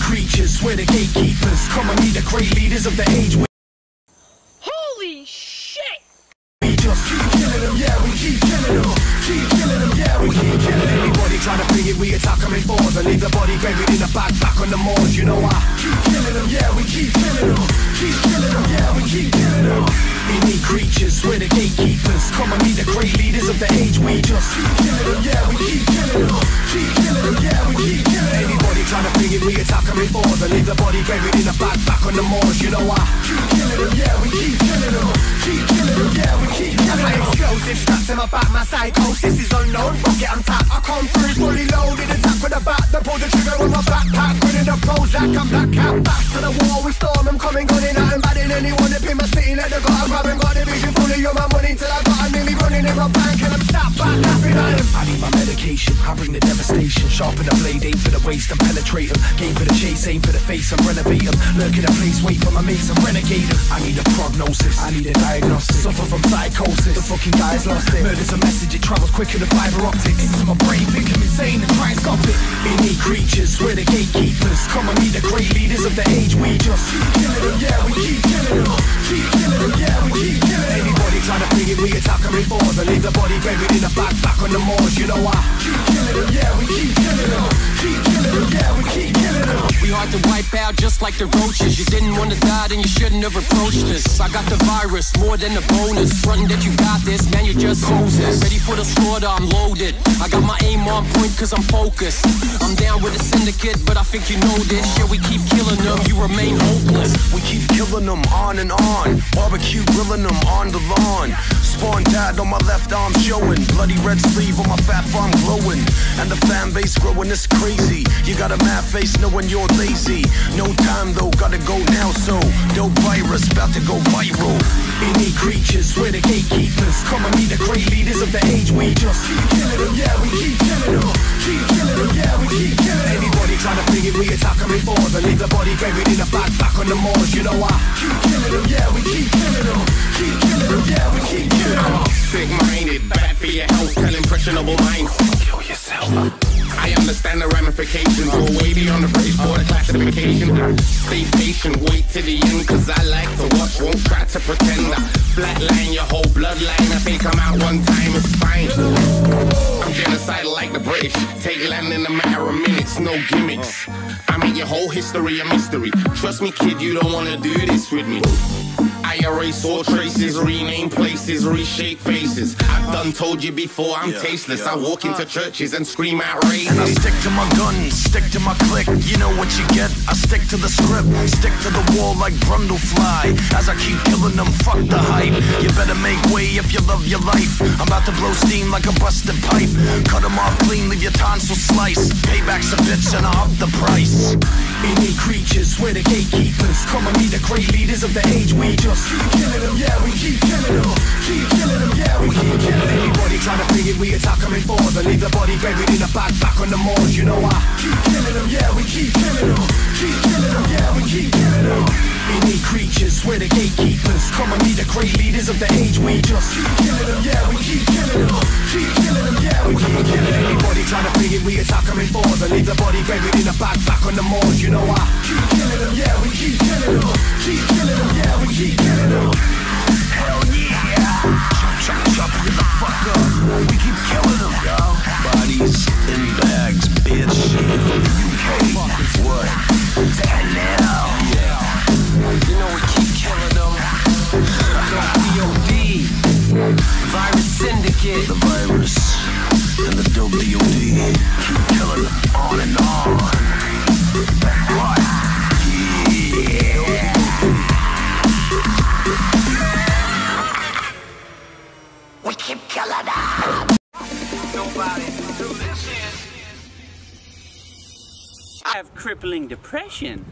Creatures, we're the gatekeepers. Come and meet the great leaders of the age. We Holy shit! just keep killing them, yeah, we keep killing them. Keep killing them, yeah, we keep killing them. Anybody trying to bring it, we attack them in fours and leave the body buried in the back, back on the moors. You know why? Keep killing them, yeah, we keep killing them. Keep killing them, yeah, we keep killing them. Innate creatures, we're the gatekeepers. Come and meet the great leaders of the age. We just keep killing them, yeah, we keep killing them. Keep killing we attack them in fours and leave the body buried in the back, back on the moors. You know why? Keep killing them, yeah, we keep killing them. Keep killing them, yeah, we keep killing them. Explosive straps in my back, my psychosis is unknown. Rocket on tap, I come through fully loaded, attack with the bat. Then pull the trigger on my backpack, grinning the Prozac. I'm black out, back to the wall. We storm, I'm coming, gunning out and batting anyone up in my city. Let the guard grab and got the vision fully on my money till I got a nearly running in my bank and I'm sat back laughing at him. I need my medication, I bring the devastation. Sharpen the blade, aim for the waist and penetrate 'em. Game for the chase, aim for the face and renovate 'em. Lurk in a place, wait for my mates and renegade 'em. I need a prognosis, I need a diagnosis. Suffer from psychosis, the fucking guy's lost it. Murder's a message, it travels quicker than fiber optics. Into my brain, think I'm insane and try and stop it. Innate creatures, we're the gatekeepers. Come and meet the great leaders of the age. We just keep killing them, yeah, we keep killing them. Keep killing them, yeah, we keep killing them. Anybody trying to bring it, we attack them in fours and leave the body buried in the back, back on the moors. You know why? Killing them, yeah, we keep killing them. Keep killing them, yeah, we keep out just like the roaches. You didn't want to die, then you shouldn't have approached us. I got the virus, more than a bonus. Frontin' that you got this, man, you're just Moses. Ready for the slaughter, I'm loaded. I got my aim on point cause I'm focused. I'm down with the syndicate, but I think you know this. Yeah, we keep killing them, you remain hopeless. We keep killing them on and on. Barbecue grilling them on the lawn. Spawn dad on my left arm showing. Bloody red sleeve on my Phat Farm glowing. And the fan base growing, it's crazy. You got a mad face knowing you're lazy. Time though, gotta go now. So, dope virus, about to go viral. Innate creatures, we're the gatekeepers. Come and meet the great leaders of the age. We just keep killing them, yeah, we keep killing them. Keep killing them, yeah, we keep killing them. Anybody trying to it, we attack them in fours and leave the body buried in the back, back on the moors. You know why? Keep killing them, yeah, we keep killing them. Keep killing them, yeah, we keep killing them. Sick-minded, bad for your health, tell impressionable minds. Kill yourself. Understand the ramifications, go way beyond the British border classification. Stay patient, wait to the end, cause I like to watch, won't try to pretend. I flatline your whole bloodline, I think I'm out one time, it's fine. I'm genocidal like the British, take land in a matter of minutes, no gimmicks. I mean your whole history a mystery. Trust me, kid, you don't wanna do this with me. I erase all traces, rename places, reshape faces. I've done told you before, I'm tasteless. I walk into churches and scream out And I stick to my guns, stick to my click. You know what you get. I stick to the script, stick to the wall like Brundlefly. As I keep killing them, fuck the hype. You better make way if you love your life. I'm about to blow steam like a busted pipe. Cut them off clean, leave your tonsils sliced. Payback's a bitch and I up the price. Innate creatures, we're the gatekeepers. Come and meet the great leaders of the age. We just keep killing them, yeah, we keep killing them. Keep killing them, yeah, we keep killing them. Anybody trying to bring it, we attack them in fours and leave the body buried in the back, back on the moors. You know why? Keep killing them, yeah, we keep killing them. Keep killing them, yeah, we keep killing them. Innate creatures, we're the gatekeepers. Come and meet the great leaders of the age. We just keep killing them, yeah, we keep killing them. Trying to bring it, we attack them in fours and leave the body buried in the back, back on the moors. You know why? Keep killing them, yeah, we keep killing them. Keep killing them, yeah, we keep killing them. Hell yeah! Chop, chop, chop, get the fuck up. We keep killing them, yo. Bodies in bags, bitch. UK, I have crippling depression.